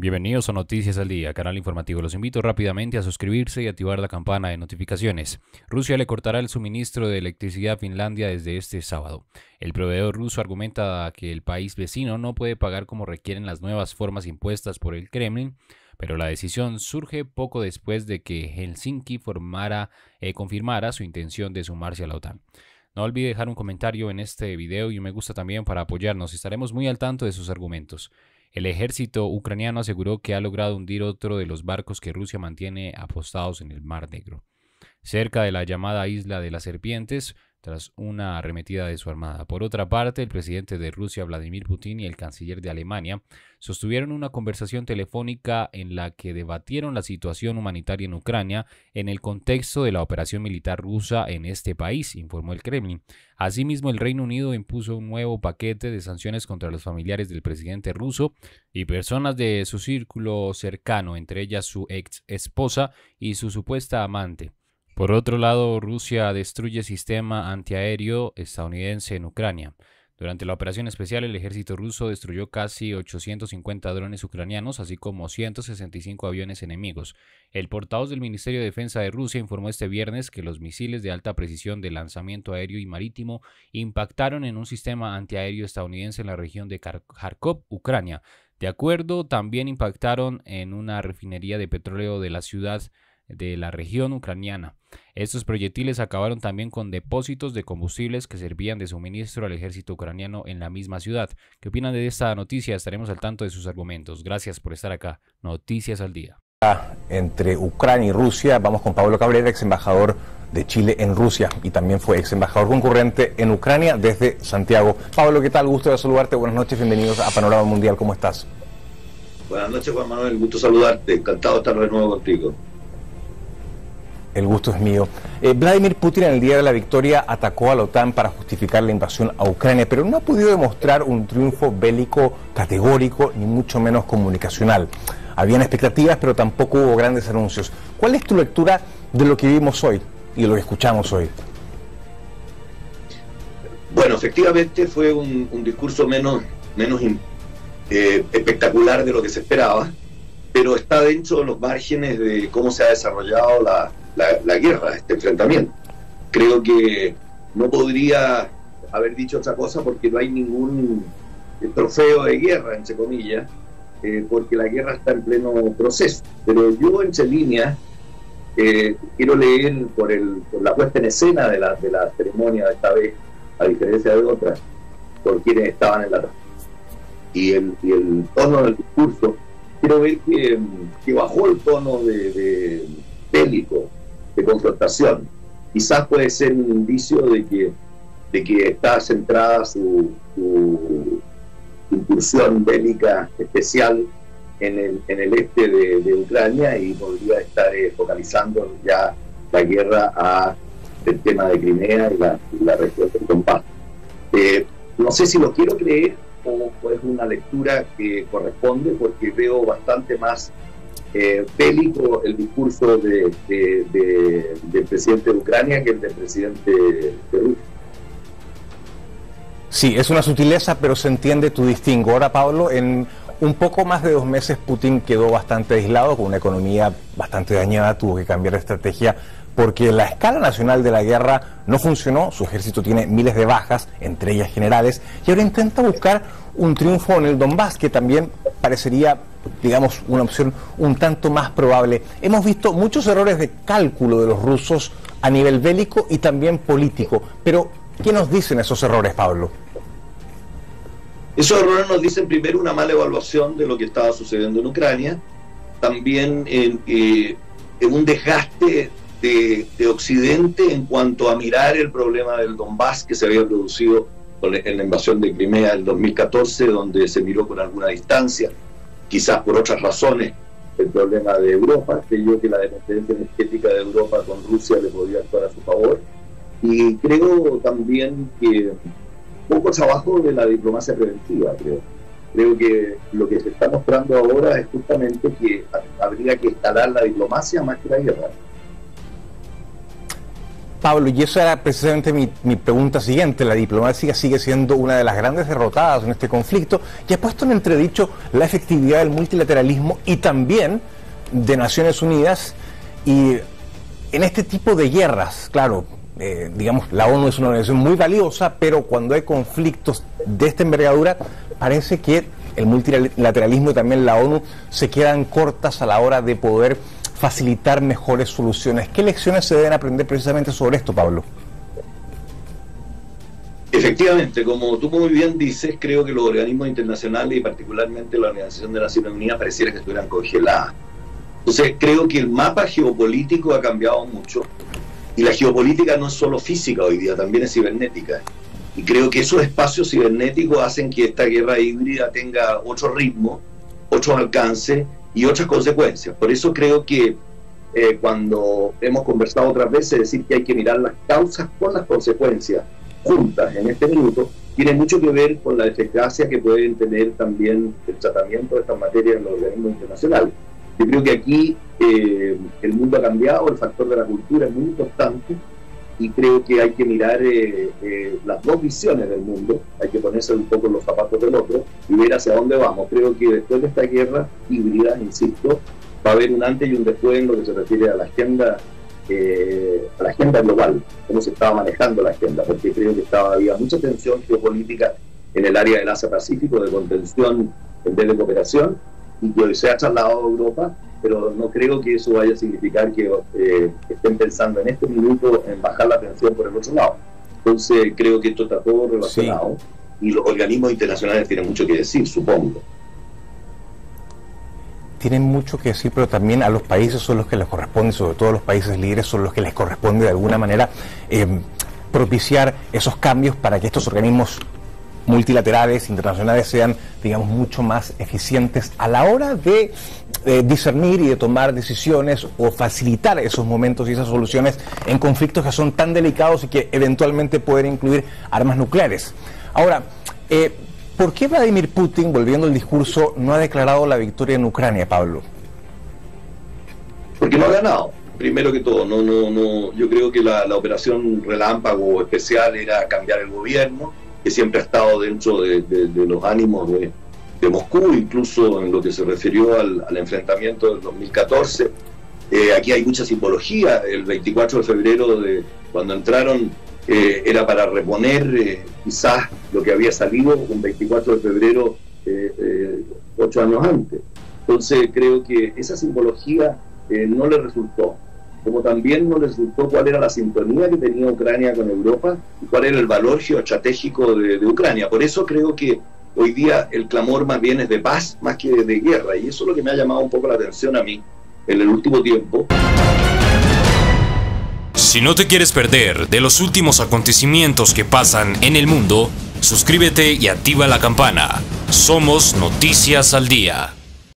Bienvenidos a Noticias al Día, canal informativo. Los invito rápidamente a suscribirse y activar la campana de notificaciones. Rusia le cortará el suministro de electricidad a Finlandia desde este sábado. El proveedor ruso argumenta que el país vecino no puede pagar como requieren las nuevas formas impuestas por el Kremlin, pero la decisión surge poco después de que Helsinki formara, eh, confirmara su intención de sumarse a la OTAN. No olvide dejar un comentario en este video y un me gusta también para apoyarnos. Estaremos muy al tanto de sus argumentos. El ejército ucraniano aseguró que ha logrado hundir otro de los barcos que Rusia mantiene apostados en el Mar Negro. Cerca de la llamada Isla de las Serpientes, tras una arremetida de su armada. Por otra parte, el presidente de Rusia, Vladimir Putin, y el canciller de Alemania sostuvieron una conversación telefónica en la que debatieron la situación humanitaria en Ucrania en el contexto de la operación militar rusa en este país, informó el Kremlin. Asimismo, el Reino Unido impuso un nuevo paquete de sanciones contra los familiares del presidente ruso y personas de su círculo cercano, entre ellas su ex esposa y su supuesta amante. Por otro lado, Rusia destruye sistema antiaéreo estadounidense en Ucrania. Durante la operación especial, el ejército ruso destruyó casi 850 drones ucranianos, así como 165 aviones enemigos. El portavoz del Ministerio de Defensa de Rusia informó este viernes que los misiles de alta precisión de lanzamiento aéreo y marítimo impactaron en un sistema antiaéreo estadounidense en la región de Kharkov, Ucrania. De acuerdo, también impactaron en una refinería de petróleo de la ciudad de la región ucraniana. Estos proyectiles acabaron también con depósitos de combustibles que servían de suministro al ejército ucraniano en la misma ciudad. ¿Qué opinan de esta noticia? Estaremos al tanto de sus argumentos. Gracias por estar acá. Noticias al día. Entre Ucrania y Rusia, vamos con Pablo Cabrera, ex embajador de Chile en Rusia y también fue ex embajador concurrente en Ucrania desde Santiago. Pablo, ¿qué tal? Gusto de saludarte. Buenas noches, bienvenidos a Panorama Mundial. ¿Cómo estás? Buenas noches, Juan Manuel. Gusto saludarte. Encantado de estar de nuevo contigo. El gusto es mío. Eh, Vladimir Putin en el día de la victoria atacó a la OTAN para justificar la invasión a Ucrania, pero no ha podido demostrar un triunfo bélico categórico ni mucho menos comunicacional. Habían expectativas, pero tampoco hubo grandes anuncios. ¿Cuál es tu lectura de lo que vimos hoy y lo que escuchamos hoy? Bueno, efectivamente fue un, discurso menos, menos eh, espectacular de lo que se esperaba, pero está dentro de los márgenes de cómo se ha desarrollado la, la, guerra, este enfrentamiento. Creo que no podría haber dicho otra cosa porque no hay ningún trofeo de guerra, entre comillas, eh, porque la guerra está en pleno proceso. Pero yo, entre líneas, eh, quiero leer por, el, por la puesta en escena de la, de la ceremonia de esta vez, a diferencia de otras, por quienes estaban en la y el, y el tono del discurso, quiero ver que, que bajó el tono de, de bélico, de confrontación. Quizás puede ser un indicio de que, de que está centrada su, incursión bélica especial en el, en el este de, Ucrania y podría estar eh, focalizando ya la guerra a el tema de Crimea y la, la región del Donbass. Eh, no sé si lo quiero creer o es una lectura que corresponde porque veo bastante más eh, bélico el discurso de, del presidente de Ucrania que el del presidente de Rusia. Sí, es una sutileza, pero se entiende tu distingo. Ahora, Pablo, en un poco más de dos meses Putin quedó bastante aislado, con una economía bastante dañada, tuvo que cambiar de estrategia porque la escala nacional de la guerra no funcionó, su ejército tiene miles de bajas, entre ellas generales, y ahora intenta buscar un triunfo en el Donbass, que también parecería digamos, una opción un tanto más probable. Hemos visto muchos errores de cálculo de los rusos a nivel bélico y también político. Pero, ¿qué nos dicen esos errores, Pablo? Esos errores nos dicen primero una mala evaluación de lo que estaba sucediendo en Ucrania, también en, eh, un desgaste de, de, Occidente en cuanto a mirar el problema del Donbass que se había producido en la invasión de Crimea en 2014, donde se miró con alguna distancia quizás por otras razones, el problema de Europa. Creo que la dependencia energética de Europa con Rusia le podría actuar a su favor. Y creo también que poco trabajo de la diplomacia preventiva, creo. Creo que lo que se está mostrando ahora es justamente que habría que instalar la diplomacia más que la guerra. Pablo, y esa era precisamente mi, mi, pregunta siguiente. La diplomacia sigue siendo una de las grandes derrotadas en este conflicto y ha puesto en entredicho la efectividad del multilateralismo y también de Naciones Unidas. Y en este tipo de guerras, claro, eh, digamos, la ONU es una organización muy valiosa, pero cuando hay conflictos de esta envergadura, parece que el multilateralismo y también la ONU se quedan cortas a la hora de poder facilitar mejores soluciones. ¿Qué lecciones se deben aprender precisamente sobre esto, Pablo? Efectivamente, como tú muy bien dices, creo que los organismos internacionales y particularmente la Organización de Naciones Unidas pareciera que estuvieran congeladas. Entonces creo que el mapa geopolítico ha cambiado mucho y la geopolítica no es solo física hoy día, también es cibernética. Y creo que esos espacios cibernéticos hacen que esta guerra híbrida tenga otro ritmo, otros alcances y otras consecuencias. Por eso creo que eh, cuando hemos conversado otras veces, decir que hay que mirar las causas con las consecuencias juntas en este minuto, tiene mucho que ver con la eficacia que pueden tener también el tratamiento de estas materias en los organismos internacionales. Yo creo que aquí eh, el mundo ha cambiado, el factor de la cultura es muy importante y creo que hay que mirar eh, eh, las dos visiones del mundo, hay que ponerse un poco los zapatos del otro y ver hacia dónde vamos. Creo que después de esta guerra híbrida, insisto, va a haber un antes y un después en lo que se refiere a la agenda eh, a la agenda global, cómo se estaba manejando la agenda, porque creo que estaba, había mucha tensión geopolítica en el área del Asia-Pacífico, de contención en vez de cooperación, y que se ha trasladado a Europa pero no creo que eso vaya a significar que eh, estén pensando en este minuto en bajar la tensión por el otro lado. Entonces creo que esto está todo relacionado y los organismos internacionales tienen mucho que decir, supongo. Tienen mucho que decir, pero también a los países son los que les corresponde, sobre todo a los países líderes son los que les corresponde de alguna manera eh, propiciar esos cambios para que estos organismos multilaterales, internacionales, sean, digamos, mucho más eficientes a la hora de eh, discernir y de tomar decisiones o facilitar esos momentos y esas soluciones en conflictos que son tan delicados y que eventualmente pueden incluir armas nucleares. Ahora, eh, ¿por qué Vladimir Putin, volviendo al discurso, no ha declarado la victoria en Ucrania, Pablo? Porque no ha ganado primero que todo, no, no, no, yo creo que la, la, operación relámpago especial era cambiar el gobierno, siempre ha estado dentro de, los ánimos de, Moscú, incluso en lo que se refirió al, enfrentamiento del 2014. Eh, aquí hay mucha simbología. El 24 de febrero, de cuando entraron, eh, era para reponer eh, quizás lo que había salido un 24 de febrero ocho años antes. Entonces creo que esa simbología no le resultó como también nos resultó cuál era la sintonía que tenía Ucrania con Europa y cuál era el valor geoestratégico de, Ucrania. Por eso creo que hoy día el clamor más bien es de paz más que de, de guerra y eso es lo que me ha llamado un poco la atención a mí en el último tiempo. Si no te quieres perder de los últimos acontecimientos que pasan en el mundo, suscríbete y activa la campana. Somos Noticias al Día.